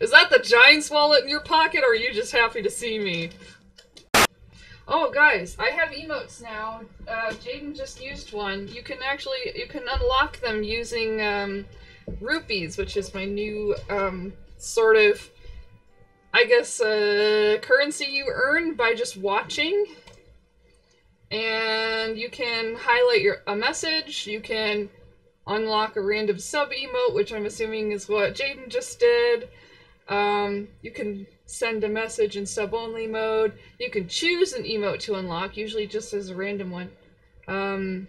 Is that the Giants wallet in your pocket, or are you just happy to see me? Oh, guys, I have emotes now. Uh, Jaden just used one. You can actually, you can unlock them using, um, rupees, which is my new, um, sort of, I guess, uh, currency you earn by just watching. And you can highlight your a message, you can unlock a random sub emote, which I'm assuming is what Jaden just did. Um, you can send a message in sub only mode. You can choose an emote to unlock, usually just as a random one. Um,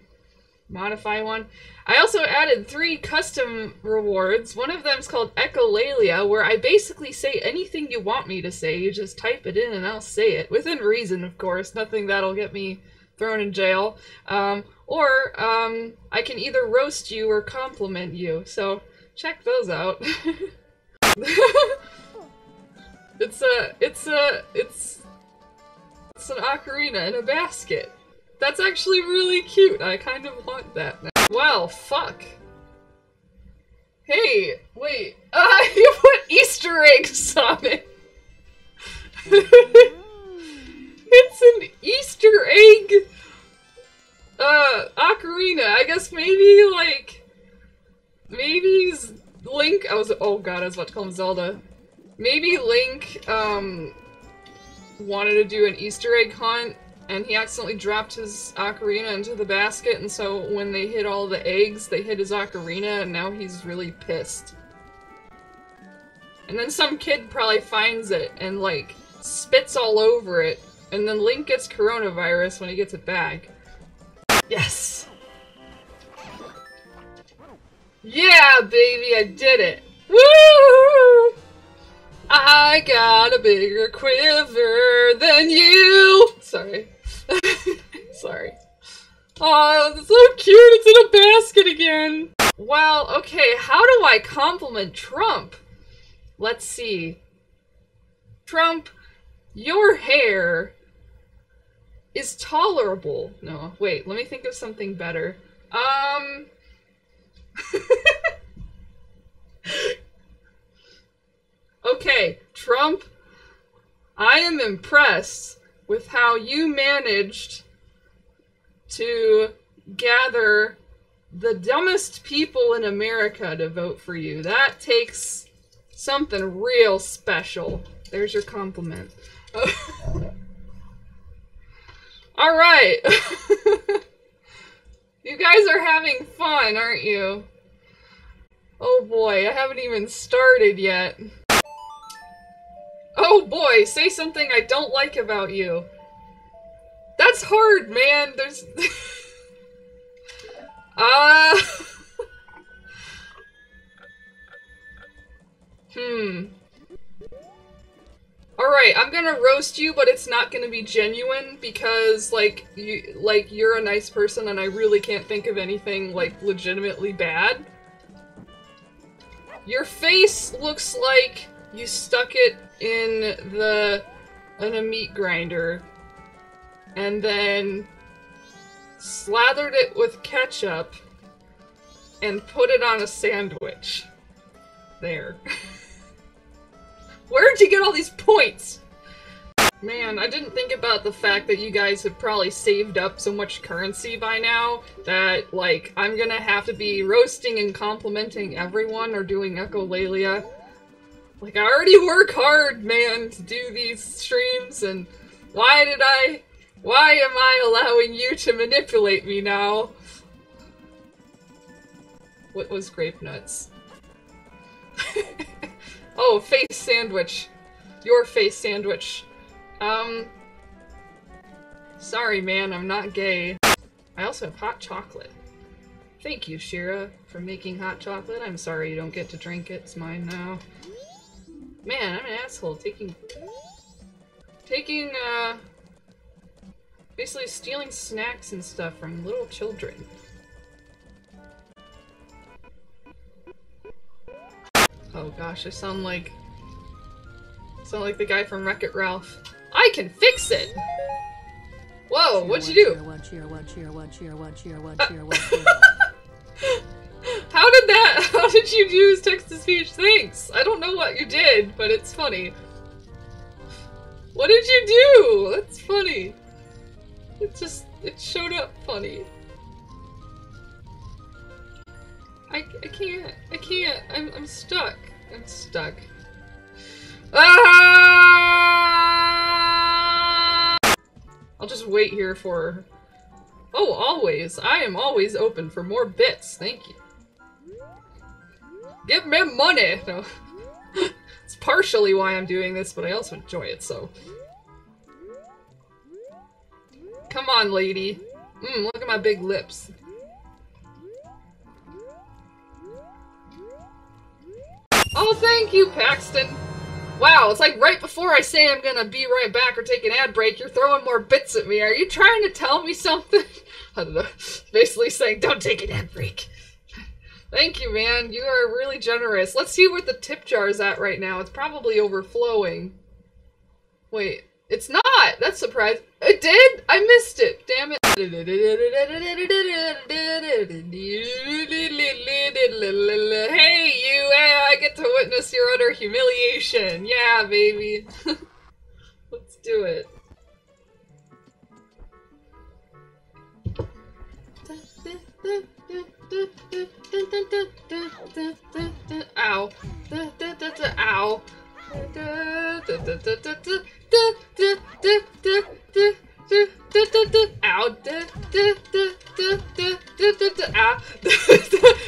modify one. I also added three custom rewards. One of them is called Echolalia, where I basically say anything you want me to say. You just type it in and I'll say it. Within reason, of course. Nothing that'll get me thrown in jail. Um, or um, I can either roast you or compliment you. So check those out. it's a, it's a, it's, it's an ocarina in a basket. That's actually really cute. I kind of want that now. Well, fuck. Hey, wait. Uh, you put Easter eggs on it. it's an Easter egg uh ocarina. I guess maybe like I was oh god, I was about to call him Zelda. Maybe Link um wanted to do an Easter egg hunt and he accidentally dropped his ocarina into the basket and so when they hit all the eggs, they hit his ocarina and now he's really pissed. And then some kid probably finds it and like spits all over it and then Link gets coronavirus when he gets it back. Yeah, baby, I did it! Woo! I got a bigger quiver than you! Sorry. Sorry. Oh, it's so cute! It's in a basket again! Well, okay, how do I compliment Trump? Let's see. Trump, your hair is tolerable. No, wait, let me think of something better. Um. okay, Trump, I am impressed with how you managed to gather the dumbest people in America to vote for you. That takes something real special. There's your compliment. All right. you guys are having fun, aren't you? Oh boy, I haven't even started yet. Oh boy, say something I don't like about you. That's hard, man. There's... uh... hmm. Alright, I'm gonna roast you, but it's not gonna be genuine because, like, you, like, you're a nice person and I really can't think of anything, like, legitimately bad. Your face looks like you stuck it in the, in a meat grinder and then slathered it with ketchup and put it on a sandwich. There. Where'd you get all these points? Man, I didn't think about the fact that you guys have probably saved up so much currency by now that, like, I'm gonna have to be roasting and complimenting everyone or doing echolalia. Like, I already work hard, man, to do these streams, and why did I... Why am I allowing you to manipulate me now? What was grape nuts? Oh, face sandwich. Your face sandwich. Um... Sorry, man, I'm not gay. I also have hot chocolate. Thank you, Shira, for making hot chocolate. I'm sorry you don't get to drink it. It's mine now. Man, I'm an asshole taking... Taking, uh... Basically stealing snacks and stuff from little children. Oh gosh, I sound like... sound like the guy from Wreck-It Ralph. I can fix it! Whoa, cheer what'd you do? Cheer one, cheer one, cheer one, cheer one, cheer one, uh, cheer one, cheer How did that? How did you use text to speech? Thanks. I don't know what you did, but it's funny. What did you do? That's funny. It just, it showed up funny. I, I can't, I can't, I'm, I'm stuck. I'm stuck. Ah! I'll just wait here for... Oh, always. I am always open for more bits. Thank you. Give me money! No. it's partially why I'm doing this, but I also enjoy it, so... Come on, lady. Mmm, look at my big lips. Oh, thank you, Paxton! Wow, it's like right before I say I'm gonna be right back or take an ad break, you're throwing more bits at me. Are you trying to tell me something? I don't know. Basically saying, don't take an ad break. Thank you, man. You are really generous. Let's see what the tip jar is at right now. It's probably overflowing. Wait, it's not! That's surprising. It did? I missed it. Damn it. Hey, you! witness your utter humiliation! Yeah, baby! Let's do it. Ow. Ow. Ow. Ow.